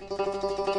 Música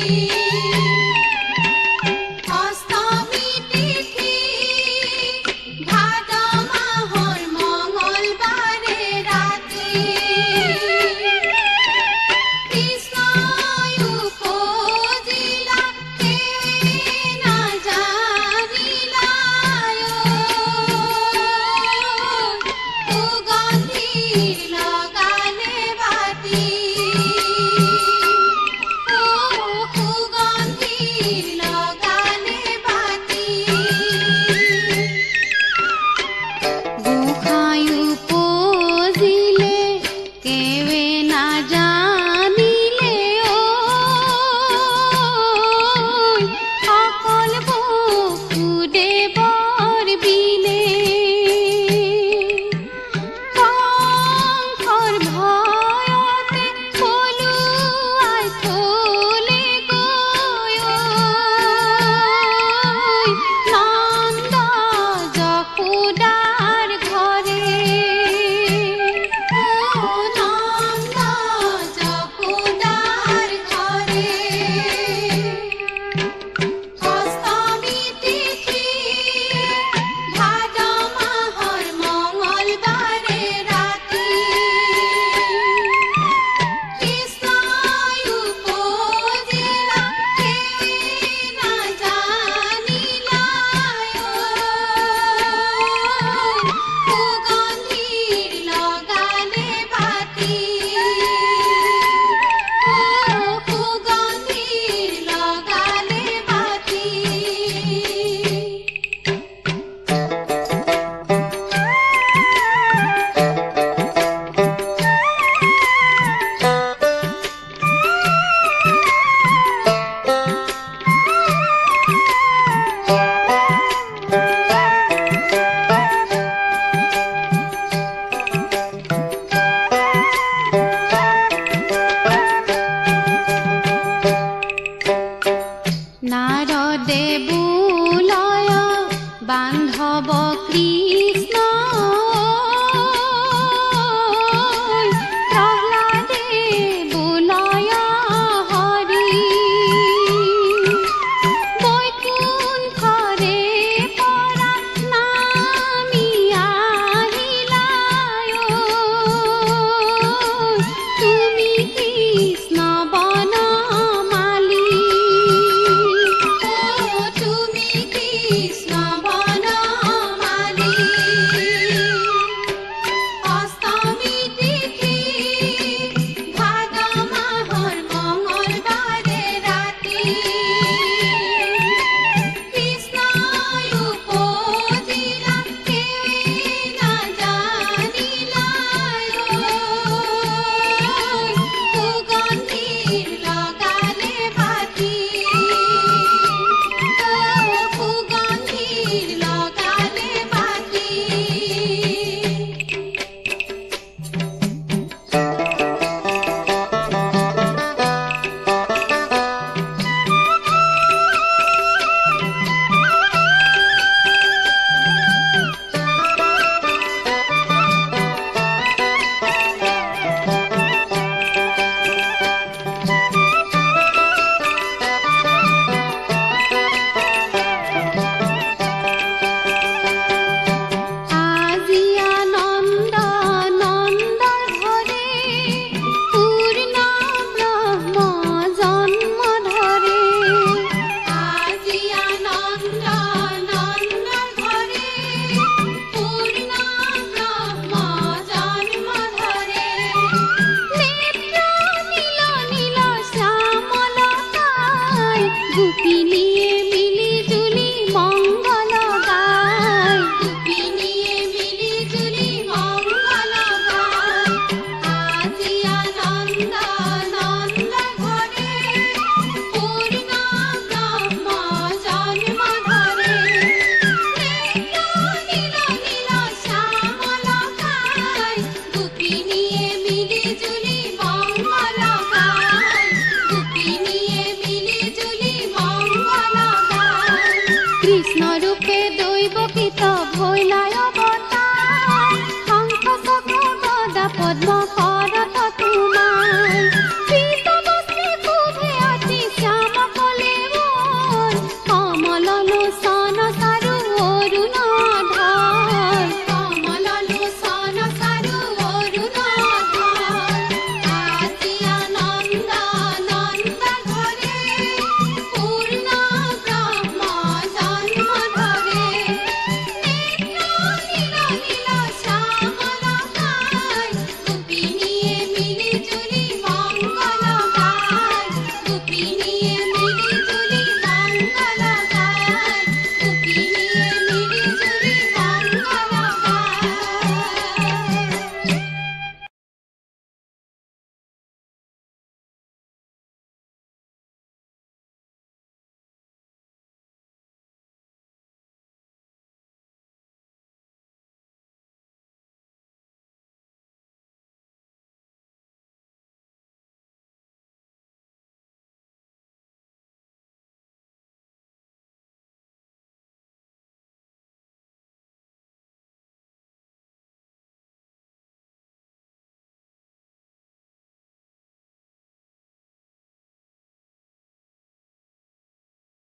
see. नारदेवय बन्धव कि नी দিব কিতাব হইলা